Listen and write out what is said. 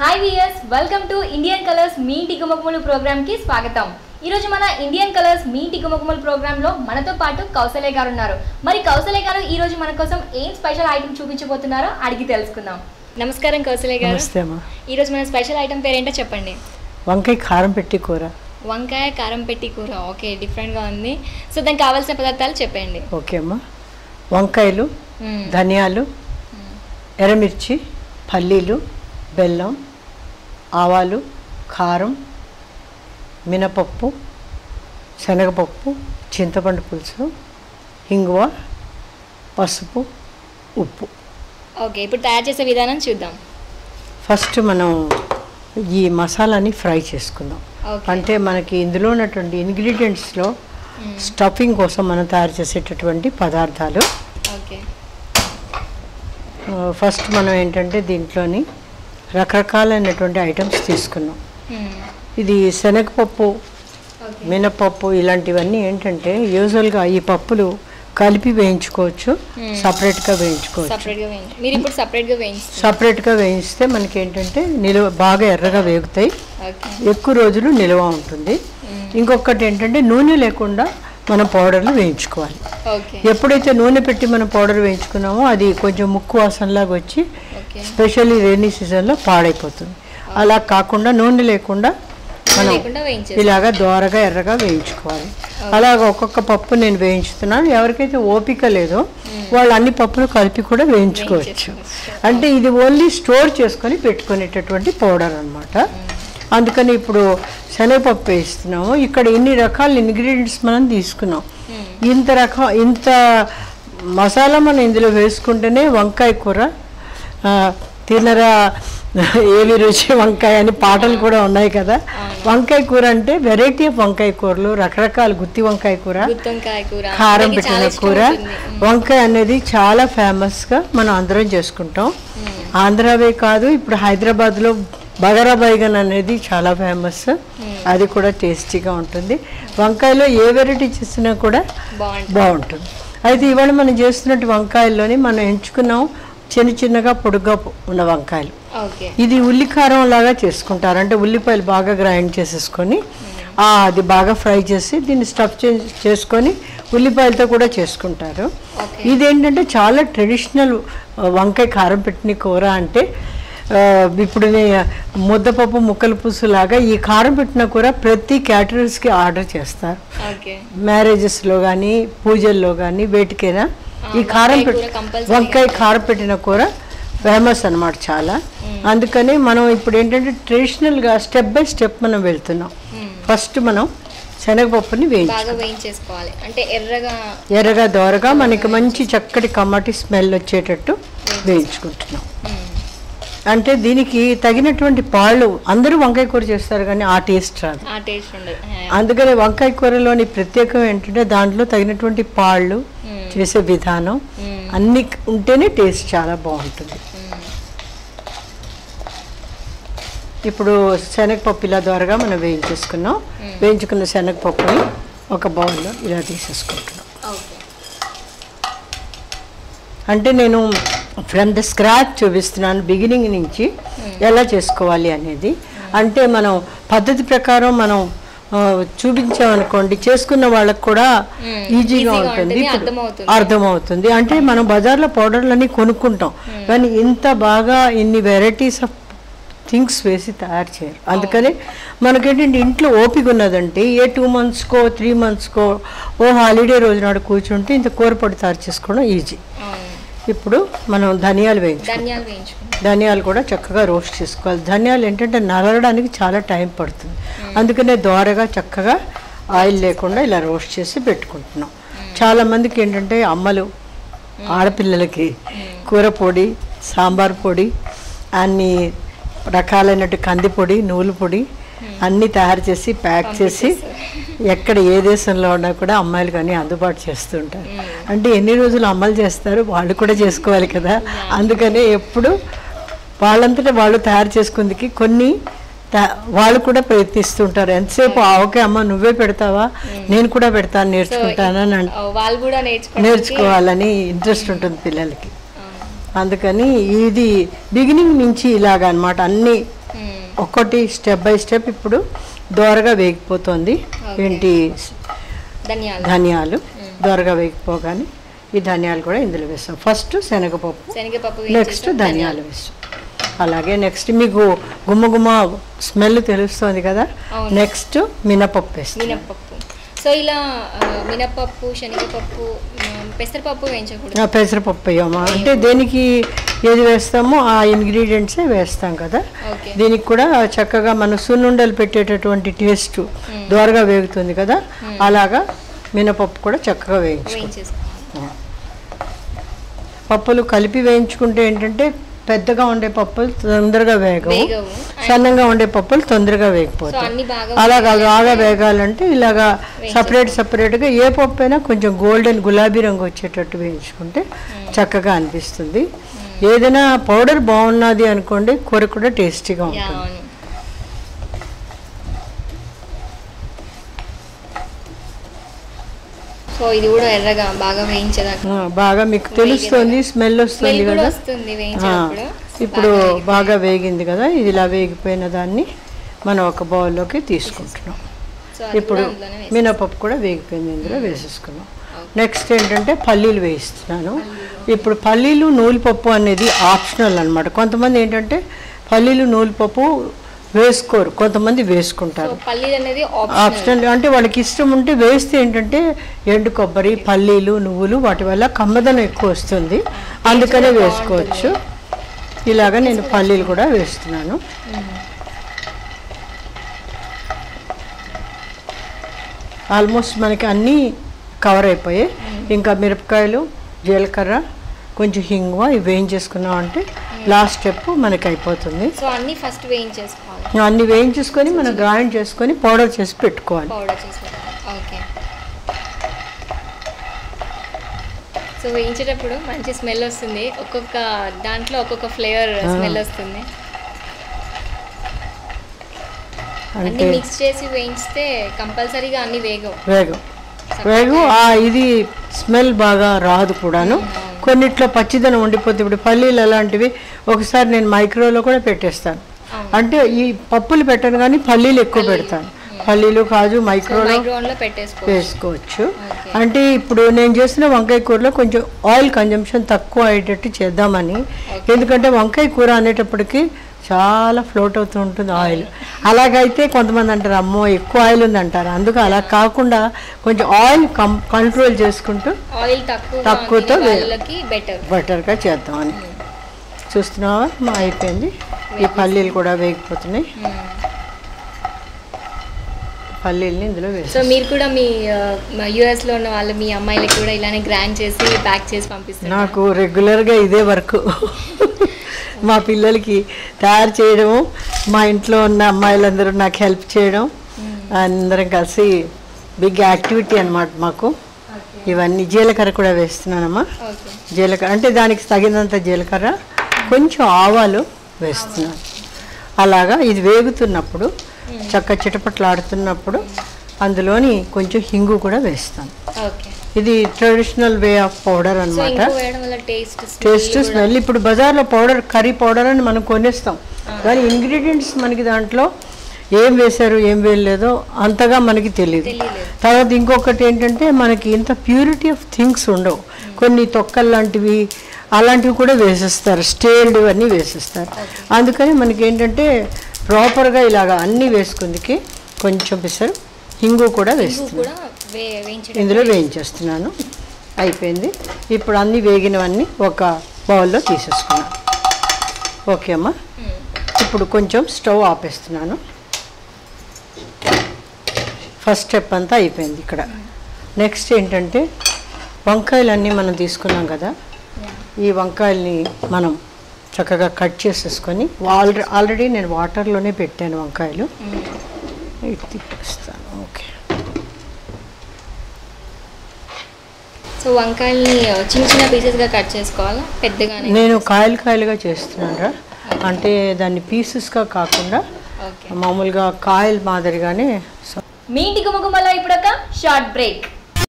Hi viewers welcome to Indian colours మీ ఇంటి గుమ్మకుమలు ప్రోగ్రామ్కి స్వాగతం. ఈ రోజు మన ఇండియన్ కలర్స్ మీ ఇంటి ప్రోగ్రామ్లో మనతో పాటు కౌసల్య గారు ఉన్నారు. మరి కౌసల్య గారు ఈ రోజు మన కోసం ఏం స్పెషల్ ఐటమ్ చూపించబోతున్నారో అడిగి తెలుసుకుందాం. నమస్కారం కౌసల్య గారు. నమస్తే అమ్మా. ఈ రోజు మన స్పెషల్ ఐటమ్ పేరేంటో చెప్పండి. వంకాయ కారం పెట్టి కూర. వంకాయ కారం పెట్టి కూర. ఓకే డిఫరెంట్గా ఉంది. సో దానికి కావాల్సిన పదార్థాలు చెప్పండి. ఓకే అమ్మా. వంకాయలు. ధనియాలు ఎర్రమిర్చి పల్లీలు బెల్లం ఆవాలు కారం మినపప్పు శనగపప్పు చింతపండు పులుసు ఇంగువ పసుపు ఉప్పు. ఓకే ఇప్పుడు తయారు చేసే విధానం చూద్దాం. ఫస్ట్ మనం ఈ మసాలాని ఫ్రై చేసుకుందాం. అంటే మనకి ఇందులో ఉన్నటువంటి ఇంగ్రీడియంట్స్లో స్టఫింగ్ కోసం మనం తయారు చేసేటటువంటి పదార్థాలు. ఫస్ట్ మనం ఏంటంటే దీంట్లోని రకరకాలైనటువంటి ఐటమ్స్ తీసుకున్నాం. మ్మ్. ఇది శనగపప్పు మినపప్పు ఇలాంటివన్నీ ఏంటంటే యూజువల్గా ఈ పప్పులు కలిపి వేయించుకోవచ్చు Hmm. సపరేట్గా వేయించుకోవచ్చు. సపరేట్గా వేయిస్తే మనకి ఏంటంటే నిలువ బాగా ఎర్రగా వేగుతాయి. ఎక్కువ రోజులు నిల్వ ఉంటుంది. ఇంకొకటి ఏంటంటే నూనె లేకుండా మనం పౌడర్లు వేయించుకోవాలి. ఎప్పుడైతే నూనె పెట్టి మనం పౌడర్ వేయించుకున్నామో అది కొంచెం ముక్కు వాసనలాగా వచ్చి స్పెషల్లీ రైనీ సీజన్లో పాడైపోతుంది. అలా కాకుండా నూనె లేకుండా మనం ఇలాగా దోరగా ఎర్రగా వేయించుకోవాలి. అలాగ ఒక్కొక్క పప్పు నేను వేయించుతున్నాను. ఎవరికైతే ఓపిక లేదో వాళ్ళు అన్ని పప్పులు కలిపి కూడా వేయించుకోవచ్చు. అంటే ఇది ఓన్లీ స్టోర్ చేసుకొని పెట్టుకునేటటువంటి పౌడర్ అన్నమాట. అందుకని ఇప్పుడు శనగపప్పు వేస్తున్నాము. ఇక్కడ ఇన్ని రకాల ఇంగ్రీడియంట్స్ మనం తీసుకున్నాం. ఇంత రకం ఇంత మసాలా మనం ఇందులో వేసుకుంటేనే వంకాయ కూర తినరా ఏవి రుచి? వంకాయ అని పాటలు కూడా ఉన్నాయి కదా. వంకాయ కూర అంటే వెరైటీ ఆఫ్ వంకాయ కూరలు రకరకాల గుత్తి వంకాయ కూర కూర. పెట్టిన కూర. వంకాయ అనేది చాలా ఫేమస్గా మనం అందరం చేసుకుంటాం. ఆంధ్రావే కాదు ఇప్పుడు హైదరాబాద్లో బగరా బైగన్ అనేది చాలా ఫేమస్ అది కూడా టేస్టీగా ఉంటుంది. వంకాయలో ఏ వెరైటీ చేసినా కూడా బాగుంటుంది. అయితే ఇవాళ మనం చేస్తున్నట్టు వంకాయల్లోని మనం ఎంచుకున్నాం చిన్న చిన్నగా పొడుగ్గా ఉన్న వంకాయలు. ఇది ఉల్లికారం లాగా చేసుకుంటారు. అంటే ఉల్లిపాయలు బాగా గ్రైండ్ చేసేసుకొని అది బాగా ఫ్రై చేసి దీన్ని స్టఫ్ చేసుకొని ఉల్లిపాయలతో కూడా చేసుకుంటారు. ఇదేంటంటే చాలా ట్రెడిషనల్ వంకాయ కారం పెట్టిన కూర అంటే ఇప్పుడు ముద్దపప్పు ముక్కల పులుసు లాగా ఈ కారం పెట్టిన కూర ప్రతి క్యాటరర్స్కి ఆర్డర్ చేస్తారు. మ్యారేజెస్లో కానీ పూజల్లో కానీ వేటికైనా ఈ కారం వంకాయ పెట్టి కూర compulsory. వంకాయ కారం పెట్టిన కూర ఫేమస్ అన్నమాట చాలా. అందుకని మనం ఇప్పుడు ఏంటంటే ట్రెడిషనల్గా స్టెప్ బై స్టెప్ మనం వెళ్తున్నాం. ఫస్ట్ మనం శనగపప్పుని వేయించు బాగా వేయించేసుకోవాలి. అంటే ఎర్రగా ఎర్రగా దోరగా మనకి మంచి చక్కటి కమ్మటి స్మెల్ వచ్చేటట్టు వేయించుకుంటున్నాం. అంటే దీనికి తగినటువంటి పాళ్ళు అందరూ వంకాయ కూర చేస్తారు కానీ ఆ టేస్ట్ రాదు. అందుకని వంకాయ కూరలోని ప్రత్యేకం ఏంటంటే దాంట్లో తగినటువంటి పాళ్ళు. చేసే విధానం. అన్ని ఉంటేనే టేస్ట్ చాలా బాగుంటుంది. ఇప్పుడు శనగపప్పు ఇలా ద్వారాగా మనం వేయించేసుకున్నాం. వేయించుకున్న శనగపప్పుని ఒక బౌల్లో ఇలా తీసేసుకుంటున్నాం. అంటే నేను ఫ్రమ్ ద స్క్రాచ్ చూపిస్తున్నాను బిగినింగ్ నుంచి ఎలా చేసుకోవాలి అనేది. అంటే మనం పద్ధతి ప్రకారం మనం చూపించామనుకోండి చేసుకున్న వాళ్ళకి కూడా. ఈజీగా ఉంటుంది. అర్థమవుతుంది. అంటే మనం బజార్లో పౌడర్లన్నీ కొనుక్కుంటాం కానీ ఇంత బాగా ఇన్ని వెరైటీస్ ఆఫ్ థింగ్స్ వేసి తయారు చేయరు. అందుకని మనకేంటంటే ఇంట్లో ఓపిక ఉన్నదంటే ఏ టూ మంత్స్కో త్రీ మంత్స్కో ఓ హాలిడే రోజు నాడు కూర్చుంటే ఇంత కూరపొడి తయారు చేసుకోవడం ఈజీ ఇప్పుడు మనం ధనియాలు ధనియాలు వేయించుకుంటాం ధనియాలు కూడా చక్కగా రోస్ట్ చేసుకోవాలి. ధనియాలు ఏంటంటే నలగడానికి చాలా టైం పడుతుంది. అందుకనే దోరగా చక్కగా ఆయిల్ లేకుండా ఇలా రోస్ట్ చేసి పెట్టుకుంటున్నాం. చాలా మందికి ఏంటంటే అమ్మలు ఆడపిల్లలకి కూర పొడి సాంబార్ పొడి అన్ని రకాలైనట్టు కంది పొడి నువ్వుల పొడి అన్నీ తయారు చేసి ప్యాక్ చేసి ఎక్కడ ఏ దేశంలో ఉన్నా కూడా అమ్మాయిలు కానీ అందుబాటు చేస్తుంటారు అంటే ఎన్ని రోజులు అమ్మలు చేస్తారు? వాళ్ళు కూడా చేసుకోవాలి కదా. అందుకనే ఎప్పుడు వాళ్ళంతటా వాళ్ళు తయారు చేసుకుందికి కొన్ని త- వాళ్ళు కూడా ప్రయత్నిస్తుంటారు. ఎంతసేపు "ఆ, ఓకే అమ్మ నువ్వే పెడతావా? నేను కూడా పెడతాను నేర్చుకుంటానని వాళ్ళు కూడా నేర్చుకోవాలని ఇంట్రెస్ట్ ఉంటుంది పిల్లలకి. అందుకని ఇది బిగినింగ్ నుంచి ఇలాగ అనమాట అన్ని ఒక్కటి స్టెప్ బై స్టెప్ ఇప్పుడు దోరగా వేగిపోతుంది. ఏంటి? ధనియాలు. దోరగా వేగిపోగానే ఈ ధనియాలు కూడా ఇందులో వేస్తాం. ఫస్ట్ శనగపప్పు శనగపప్పు నెక్స్ట్ ధనియాలు వేస్తాం. అలాగే నెక్స్ట్ మీకు గుమ్మ గుమ్మ స్మెల్ తెలుస్తుంది కదా. నెక్స్ట్ మినపప్పు వేస్తాం. మినప్పప్పు సో ఇలా ఆ, మినప్పప్పు శనగపప్పు పెసరపప్పు వేయించకూడదు. పెసరపప్పు వేయమా అంటే దేనికి ఏది వేస్తామో ఆ ఇంగ్రీడియంట్సే వేస్తాం కదా? దీనికి కూడా చక్కగా మన సున్నుండలు పెట్టేటటువంటి టేస్ట్ దోరగా వేగుతుంది కదా? అలాగా మినపప్పు కూడా చక్కగా వేయించు వేయించేసుకోవాలి పప్పులు కలిపి వేయించుకుంటే ఏంటంటే పెద్దగా ఉండే పప్పులు తొందరగా వేగవు. సన్నంగా ఉండే పప్పులు తొందరగా వేగిపోతాయి. అన్ని బాగా అలాగా బాగా వేగాలంటే ఇలాగా సపరేట్ సపరేట్గా ఏ పప్పు అయినా కొంచెం గోల్డెన్ గులాబీ రంగు వచ్చేటట్టు వేయించుకుంటే చక్కగా అనిపిస్తుంది. ఏదైనా పౌడర్ బాగున్నది అనుకోండి కూర కూడా టేస్టీగా ఉంటుంది. సో ఇది కూడా ఎర్రగా బాగా వేయించేదాకా. బాగా మీకు తెలుస్తుంది స్మెల్ వస్తుంది కదా. వస్తుంది ఇప్పుడు బాగా వేగింది కదా ఇది ఇలా వేగిపోయిన దాన్ని మనం ఒక బౌల్లోకి తీసుకుంటున్నాం. ఇప్పుడు మినపప్పు కూడా వేగిపోయింది ఇందులో వేసేసుకున్నాం. నెక్స్ట్ ఏంటంటే పల్లీలు వేయిస్తున్నాను. ఇప్పుడు పల్లీలు నూలిపప్పు అనేది ఆప్షనల్ అన్నమాట. కొంతమంది ఏంటంటే పల్లీలు నూలిపప్పు వేసుకోరు. కొంతమంది వేసుకుంటారు. పల్లీలు అనేది ఆప్షనల్ అంటే వాళ్ళకి ఇష్టం ఉంటే వేస్తే ఏంటంటే ఎండు కొబ్బరి పల్లీలు నువ్వులు వాటి వల్ల కమ్మదనం ఎక్కువ వస్తుంది. అందుకనే వేసుకోవచ్చు. ఇలాగ నేను పల్లీలు కూడా వేస్తున్నాను. ఆల్మోస్ట్ మనకి అన్నీ కవర్ అయిపోయాయి. ఇంకా మిరపకాయలు జీలకర్ర కొంచెం హింగువ ఇవి వేయించేసుకున్నాం అంటే లాస్ట్ స్టెప్ మనకి అయిపోతుంది. సో అన్ని ఫస్ట్ వేయించేసుకోవాలి. అన్ని వేయించేసుకొని మనం గ్రైండ్ చేసుకొని పౌడర్ చేసి పెట్టుకోవాలి. Powder okay. సో వేయించేటప్పుడు మంచి స్మెల్ వస్తుంది. ఒక్కొక్క దాంట్లో ఒక్కొక్క ఫ్లేవర్ స్మెల్ వస్తుంది. అన్ని మిక్స్ చేసి వేయించితే కంపల్సరీగా అన్ని వేగం వేగం ఆ ఇది స్మెల్ బాగా రాదు కూడాను. కొన్నిట్లో పచ్చిదనం ఉండిపోతుంది ఇప్పుడు పల్లీలు అలాంటివి ఒకసారి నేను మైక్రోలో కూడా పెట్టేస్తాను. అంటే ఈ పప్పులు పెట్టను కానీ పల్లీలు ఎక్కువ పెడతాను. పల్లీలు కాజు మైక్రోలో వేసుకోవచ్చు. అంటే ఇప్పుడు నేను చేసిన వంకాయ కూరలో కొంచెం ఆయిల్ కన్జంప్షన్ తక్కువ అయ్యేటట్టు చేద్దామని. ఎందుకంటే వంకాయ కూర అనేటప్పటికి చాలా ఫ్లోట్ అవుతూ ఉంటుంది ఆయిల్ అలాగైతే కొంతమంది అంటారు అమ్మో ఎక్కువ ఆయిల్ ఉంది అంటారు అందుకు అలా కాకుండా కొంచెం ఆయిల్ కం కంట్రోల్ చేసుకుంటూ ఆయిల్ తక్కువ తక్కువతో బటర్గా చేద్దామని. చూస్తున్నావా? మా అయిపోయింది. ఈ పల్లీలు కూడా వేగిపోతున్నాయి. పల్లీల్ని ఇందులో వేసి సో మీరు కూడా మీ యుఎస్లో ఉన్న వాళ్ళు మీ అమ్మాయిలకి కూడా ఇలానే గ్రాండ్ చేసి ప్యాక్ చేసి పంపిస్తారు నాకు రెగ్యులర్గా ఇదే వర్క్. మా పిల్లలకి తయారు చేయడము మా ఇంట్లో ఉన్న అమ్మాయిలందరూ నాకు హెల్ప్ చేయడం అందరం కలిసి బిగ్ యాక్టివిటీ అన్నమాట మాకు. ఇవన్నీ జీలకర్ర కూడా వేస్తున్నానమ్మా. జీలకర్ర అంటే దానికి తగినంత జీలకర్ర కొంచెం ఆవాలు వేస్తున్నాను. అలాగా ఇది వేగుతున్నప్పుడు చక్క చిటపట్లాడుతున్నప్పుడు అందులోని కొంచెం హింగు కూడా వేస్తాను. ఇది ట్రెడిషనల్ వే ఆఫ్ పౌడర్ వల్ల టేస్ట్ స్మెల్ ఇప్పుడు బజార్లో పౌడర్ కర్రీ పౌడర్ అని మనం కొనేస్తాం. కానీ ఇంగ్రీడియంట్స్ మనకి దాంట్లో ఏం వేశారు ఏం వేయలేదో అంతగా మనకి తెలియదు తర్వాత ఇంకొకటి ఏంటంటే మనకి ఇంత ప్యూరిటీ ఆఫ్ థింగ్స్ ఉండవు. కొన్ని తొక్కలు లాంటివి అలాంటివి కూడా వేసేస్తారు. స్టేల్డ్ అన్నీ వేసేస్తారు. అందుకని మనకి ఏంటంటే ప్రాపర్గా ఇలాగా అన్నీ వేసుకుందికి కొంచెం పిసరు హింగు కూడా ఇంగు వేస్తున్నాను. కూడా వే వేయించడం ఇందులో వేయించేస్తున్నాను. అయిపోయింది. ఇప్పుడు అన్నీ వేగినవన్నీ ఒక బౌల్లో తీసేసుకున్నాను. ఓకే అమ్మా? మ్మ్. ఇప్పుడు కొంచెం స్టవ్ ఆపేస్తున్నాను. ఫస్ట్ స్టెప్ అంతా అయిపోయింది ఇక్కడ. నెక్స్ట్ ఏంటంటే వంకాయలన్నీ మనం తీసుకున్నాం కదా. ఈ వంకాయల్ని మనం చక్కగా కట్ చేసేసుకొని ఆల్రెడీ ఆల్రెడీ నేను వాటర్లోనే పెట్టాను వంకాయలు. ఇటు తిప్పేస్తాను ఓకే. సో వంకాయల్ని చిన్న చిన్న పీసెస్గా కట్ చేసుకోవాలా? పెద్దగానే? నేను కాయలు కాయలుగా చేస్తున్నాను అంటే దాన్ని పీసెస్గా కాకుండా మామూలుగా కాయలు మాదిరిగానే మీ ఇంటి గుమగుమలో ఇప్పుడు ఒక షార్ట్ బ్రేక్.